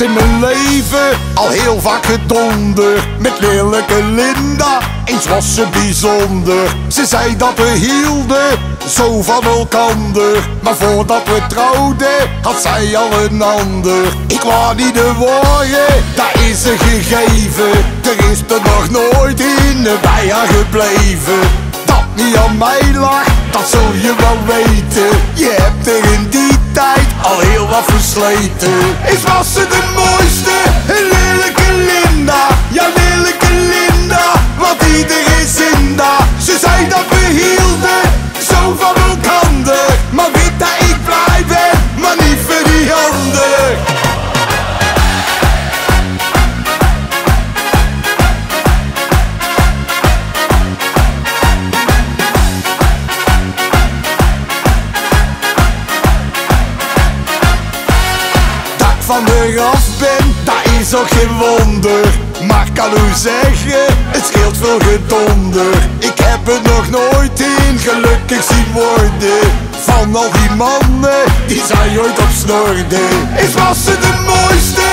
in mijn leven al heel vaak gedonder. Met lelijke Linda, eens was ze bijzonder. Ze zei dat we hielden, zo van elkander. Maar voordat we trouwden, had zij al een ander. Ik wou niet de worden, daar is ze gegeven. Er is er nog nooit in bij haar gebleven. Dat niet aan mij lag, dat zul je wel weten. Je hebt er in die tijd al heel wat versleten. Is was ze van de af ben, dat is ook geen wonder. Maar kan u zeggen, het scheelt veel gedonder. Ik heb het nog nooit in gelukkig zien worden. Van al die mannen, die zijn ooit op snorde Is was ze de mooiste,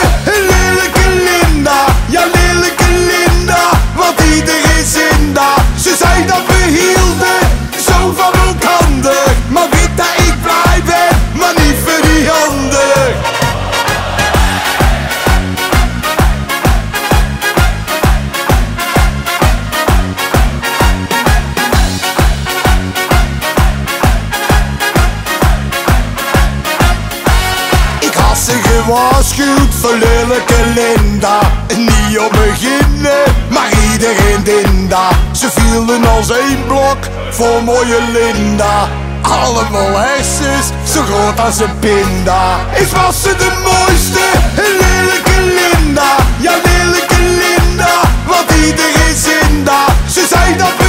gewaarschuwd voor lelijke Linda. Niet op beginnen, maar iedereen dinda Ze vielen als één blok voor mooie Linda. Allemaal hersens, zo groot als een pinda. Is was ze de mooiste, een lelijke Linda? Ja lelijke Linda, want iedereen zinda Ze zei dat